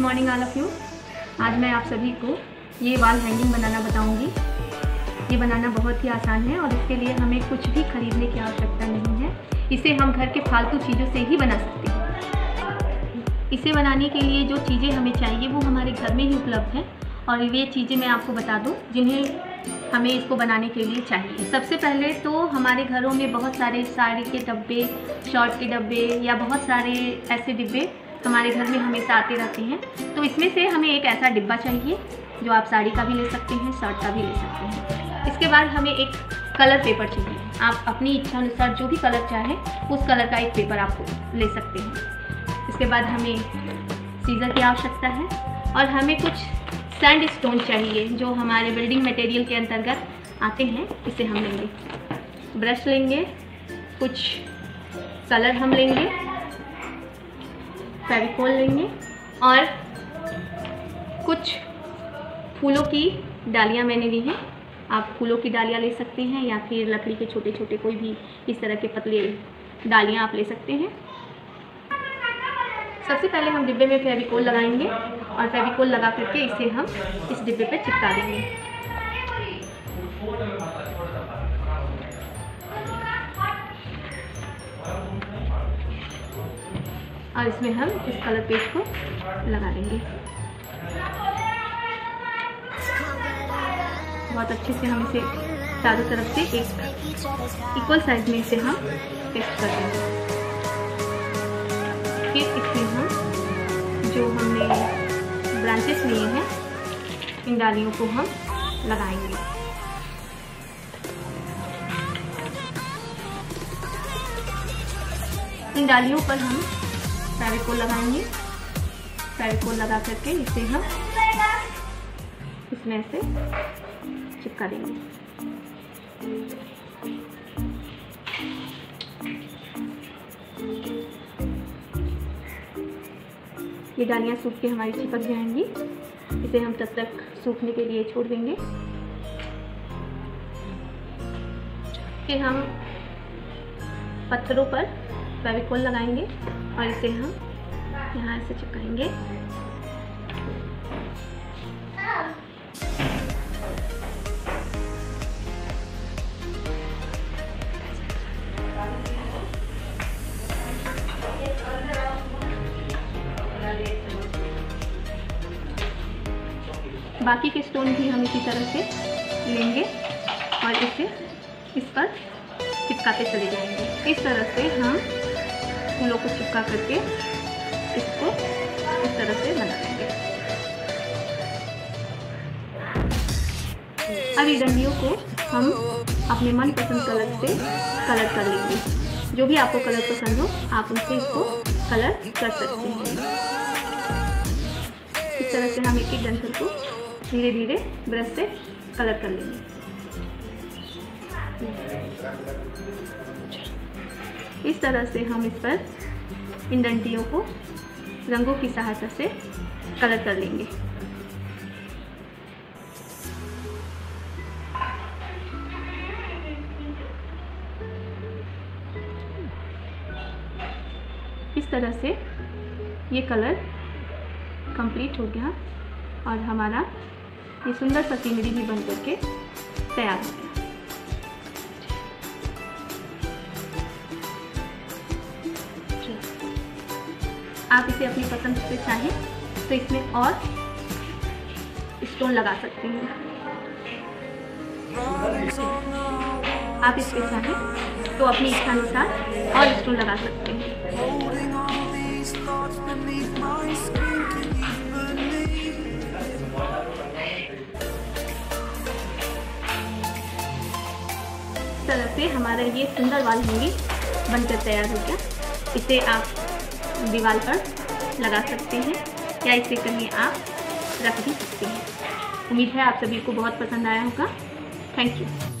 Good morning all of you आज मैं आप सभी को ये वाल हैंगिंग बनाना बताऊँगी। ये बनाना बहुत ही आसान है और इसके लिए हमें कुछ भी खरीदने की आवश्यकता नहीं है। इसे हम घर के फालतू चीज़ों से ही बना सकते हैं। इसे बनाने के लिए जो चीज़ें हमें चाहिए वो हमारे घर में ही उपलब्ध हैं और ये चीज़ें मैं आपको बता दूँ, जिन्हें हमें इसको बनाने के लिए चाहिए। सबसे पहले तो हमारे घरों में बहुत सारे साड़ी के डब्बे, शॉर्ट के डब्बे या बहुत सारे ऐसे डिब्बे हमारे घर में हमेशा आते रहते हैं तो इसमें से हमें एक ऐसा डिब्बा चाहिए, जो आप साड़ी का भी ले सकते हैं, शर्ट का भी ले सकते हैं। इसके बाद हमें एक कलर पेपर चाहिए। आप अपनी इच्छा अनुसार जो भी कलर चाहें, उस कलर का एक पेपर आप ले सकते हैं। इसके बाद हमें सीज़र की आवश्यकता है और हमें कुछ सैंड स्टोन चाहिए, जो हमारे बिल्डिंग मटेरियल के अंतर्गत आते हैं, इसे हम लेंगे। ब्रश लेंगे, कुछ कलर हम लेंगे। फेविकोल लेंगे और कुछ फूलों की डालियाँ मैंने ली हैं। आप फूलों की डालियाँ ले सकते हैं या फिर लकड़ी के छोटे छोटे कोई भी इस तरह के पतले डालियाँ आप ले सकते हैं। सबसे पहले हम डिब्बे में फेविकोल लगाएँगे और फेविकोल लगा करके इसे हम इस डिब्बे पर चिपका देंगे। और इसमें हम इस कलर पेज को लगा देंगे। बहुत अच्छे से हम इसे चारों तरफ़ से एक इक्वल साइज़ में इसे हम पेस्ट कर देंगे। फिर इसमें हम जो हमने ब्रांचेस लिए हैं, इन डालियों को हम लगाएँगे। इन डालियों पर हम फेविकोल लगाएँगे। फेविकोल लगा करके इसे हम इसमें से चिपका देंगे ये डालियाँ सूख के हमारी चिपक जाएँगी। इसे हम तब तक सूखने के लिए छोड़ देंगे। फिर हम पत्थरों पर फेविकोल लगाएँगे। और इसे हम। यहाँ से चिपकाएँगे बाकी के स्टोन भी हम इसी तरह से लेंगे और इसे इस पर चिपकाते चले जाएँगे। इस तरह से हम फूलों को चिपका करके इसको इस तरह से बना लेंगे अब ये को हम अपने मनपसंद कलर से कलर कर लेंगे। जो भी आपको कलर पसंद हो, आप उनसे इसको कलर कर सकते हैं। इस तरह से हम एक एक डंठल को धीरे धीरे ब्रश से कलर कर लेंगे। इस तरह से हम इस पर इन डंटियों को रंगों की सहायता से कलर कर लेंगे। इस तरह से ये कलर कंप्लीट हो गया और हमारा ये सुंदर सीनरी भी बन करके तैयार हो गया। आप इसे अपनी पसंद से चाहें तो इसमें और स्टोन लगा सकते हैं। आप इसके चाहें तो अपनी इच्छा अनुसार और स्टोन लगा सकते हैं। तरह से हमारा ये सुंदर वाल होंगे, बनकर तैयार हो गया। इसे आप दीवार पर लगा सकते हैं। या इसे कहीं आप रख भी सकते हैं। उम्मीद है आप सभी को बहुत पसंद आया होगा। Thank you.